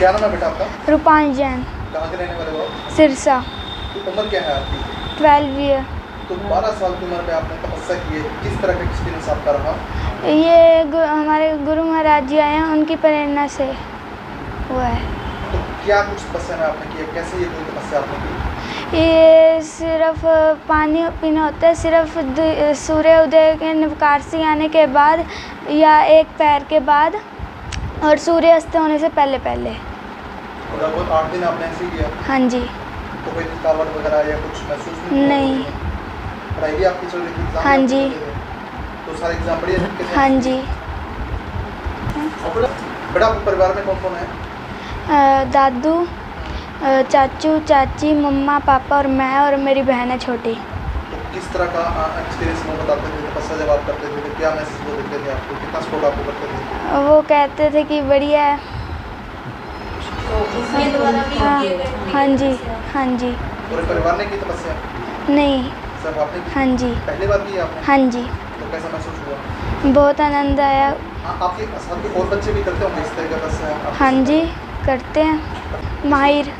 क्या नाम है बेटा आपका? रूपान जैन। कहाँ के रहने वाले हो सिरसा। तो उम्र क्या है आपकी? Twelve year. तो 12 साल की उम्र में आपने तपस्या की है। किस तरह का एक्सपीरियंस आपका रहा? ये गु, हमारे गुरु महाराज जी आए हैं उनकी प्रेरणा से हुआ है। तो क्या कुछ तपस्या में आपने किया? कैसे ये कोई तपस्या आपने की? ये सिर्फ़ पानी पीना होता है सिर्फ़ सूर्य उदय के नवकारसी आने के बाद या एक पैर के बाद और सूर्य अस्त होने से पहले पहले और आठ दिन आपने ऐसे किया। हाँ जी। तो कोई थकावट वगैरह या कुछ महसूस नहीं नहीं। पढ़ाई भी आपकी चल रही थी हाँ जी। तो सारे एग्ज़ाम बढ़िया हाँ जी। बेटा आपके परिवार में कौन कौन है दादू चाचू चाची मम्मा पापा और मैं और मेरी बहन है छोटी। तो किस तरह का एक्सपीरियंस वो बताते थे तपस्या जब आप करते थे क्या मैसेज वो देते थे आपको कितना सपोर्ट आपको करते थे? वो कहते थे कि बढ़िया है। द्वारा भी हाँ हाँ। जी हाँ जी। पूरे परिवार ने की तपस्या? नहीं। सब आपने की? हाँ जी। पहली बार की आपने? हाँ जी। तो कैसा महसूस हुआ? बहुत आनंद आया। हाँ, आपके साथ के और बच्चे भी करते होंगे इस तरह का तपस्या? हाँ जी करते हैं। माहिर।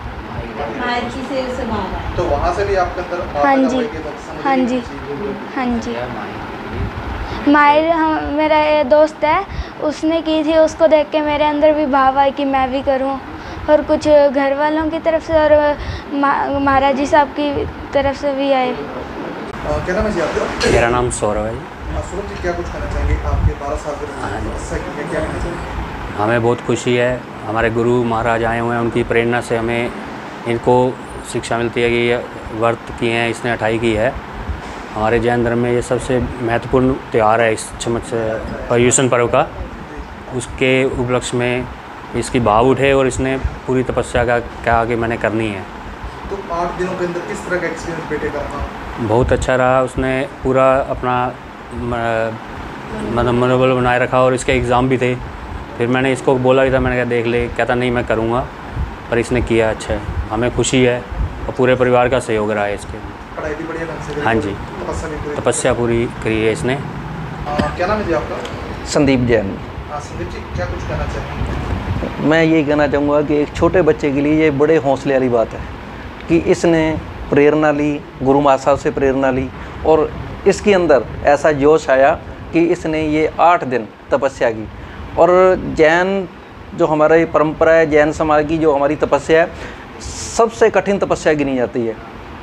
मायरकी से उसे मारा तो वहाँ से भी आपके अंदर हाँ जी। तपस्या मुझे हाँ जी। हाँ जी। माहिर हम मेरा ये दोस्त है। उसने की थी उसको देख के मेरे अंदर भी भाव आया कि मैं भी करूँ। और कुछ घर वालों की तरफ़ से और मा- महाराज जी साहब की तरफ़ से भी आए। क्या नाम है जी आपका? मेरा नाम सौरभ है जी। हाँ, सूरज जी क्या कुछ कहना चाहेंगे आपके बारह साल के हाँ जी। तपस्या की है क्या हमें बहुत खुशी है हमारे गुरु महाराज आए हुए हैं उनकी प्रेरणा से हमें इनको शिक्षा मिलती है कि ये व्रत किए हैं इसने अठाई की है। हमारे जैन धर्म में ये सबसे महत्वपूर्ण त्यौहार है इस चमच पर्यूषण पर्व का। उसके उपलक्ष्य में इसकी भाव उठे और इसने पूरी तपस्या का कहा कि मैंने करनी है। तो आठ दिनों के अंदर किस तरह का एक्सपीरियंस बेटे का रहा? बहुत अच्छा रहा। उसने पूरा अपना मतलब मनोबल बनाए रखा और इसके एग्ज़ाम भी थे। फिर मैंने इसको बोला भी था मैंने कहा देख ले कहता नहीं मैं करूँगा। पर इसने किया अच्छा है। हमें खुशी है और पूरे परिवार का सहयोग रहा है इसके। पढ़ाई भी बढ़िया ढंग से करी, हाँ जी। तपस्या पूरी करी है इसने। क्या नाम है जी आपका? संदीप जैन। हाँ संदीप जी क्या कुछ कहना चाहेंगे? मैं ये कहना चाहूँगा कि एक छोटे बच्चे के लिए ये बड़े हौसले वाली बात है कि इसने प्रेरणा ली, गुरु माँ साहब से प्रेरणा ली और इसके अंदर ऐसा जोश आया कि इसने ये आठ दिन तपस्या की। और जैन जो हमारा परंपरा है, जैन समाज की जो हमारी तपस्या है, सबसे कठिन तपस्या गिनी जाती है।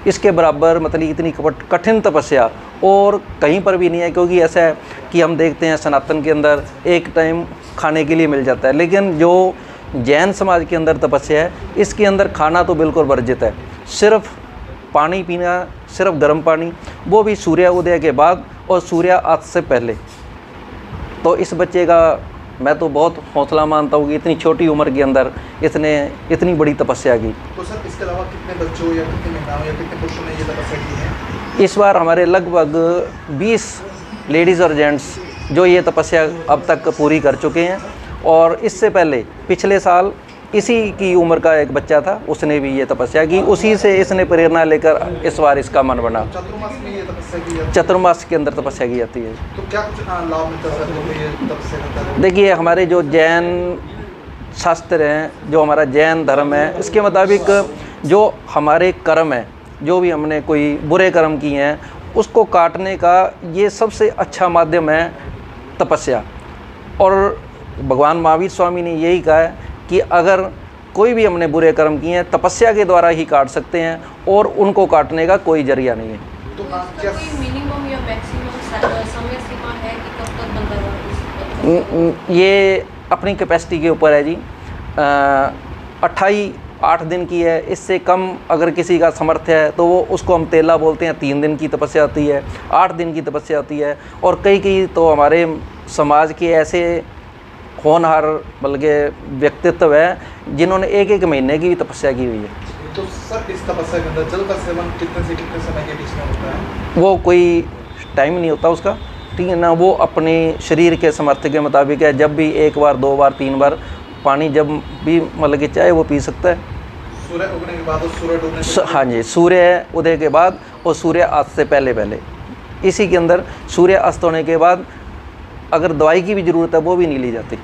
इसके बराबर मतलब इतनी कठिन तपस्या और कहीं पर भी नहीं है, क्योंकि ऐसा है कि हम देखते हैं सनातन के अंदर एक टाइम खाने के लिए मिल जाता है। लेकिन जो जैन समाज के अंदर तपस्या है इसके अंदर खाना तो बिल्कुल वर्जित है। सिर्फ़ पानी पीना सिर्फ़ गर्म पानी वो भी सूर्य उदय के बाद और सूर्यास्त से पहले। तो इस बच्चे का मैं तो बहुत हौसला मानता हूँ कि इतनी छोटी उम्र के अंदर इसने इतनी बड़ी तपस्या की। तो सर इसके अलावा कितने बच्चों या कितनी महिलाओं या कितने पुरुषों ने ये तपस्या की है? इस बार हमारे लगभग 20 लेडीज़ और जेंट्स जो ये तपस्या अब तक पूरी कर चुके हैं। और इससे पहले पिछले साल इसी की उम्र का एक बच्चा था उसने भी ये तपस्या की। उसी से इसने प्रेरणा लेकर इस बार इसका मन बना। चतुर्मास में ये तपस्या की जाती चतुर्मास के अंदर तपस्या की जाती है। तो क्या लाभ मिलता देखिए हमारे जो जैन शास्त्र हैं जो हमारा जैन धर्म है इसके मुताबिक जो हमारे कर्म हैं जो भी हमने कोई बुरे कर्म किए हैं उसको काटने का ये सबसे अच्छा माध्यम है तपस्या। और भगवान महावीर स्वामी ने यही कहा है कि अगर कोई भी हमने बुरे कर्म किए हैं तपस्या के द्वारा ही काट सकते हैं और उनको काटने का कोई ज़रिया नहीं है। तो इसका क्या कोई मिनिमम या मैक्सिमम समय कि कब तक बंदा इस न- न- ये अपनी कैपेसिटी के ऊपर है जी। अट्ठाई आठ दिन की है इससे कम अगर किसी का समर्थ है तो वो उसको हम तेला बोलते हैं तीन दिन की तपस्या आती है आठ दिन की तपस्या आती है। और कई कई तो हमारे समाज के ऐसे होनहार बल्कि व्यक्तित्व है जिन्होंने एक एक महीने की भी तपस्या की हुई है। तो सर इस तपस्या के अंदर जल का सेवन कितने से कितने समय के बीच में होता है? वो कोई टाइम नहीं होता उसका ठीक है ना? वो अपने शरीर के समर्थ के मुताबिक है जब भी एक बार दो बार तीन बार पानी जब भी मतलब कि चाहे वो पी सकता है। सूर्य उगने के बाद और सूर्य डूबने के हाँ जी सूर्य उदय के बाद और सूर्य अस्त से पहले पहले इसी के अंदर सूर्य अस्त होने के बाद अगर दवाई की भी ज़रूरत है वो भी नहीं ली जाती।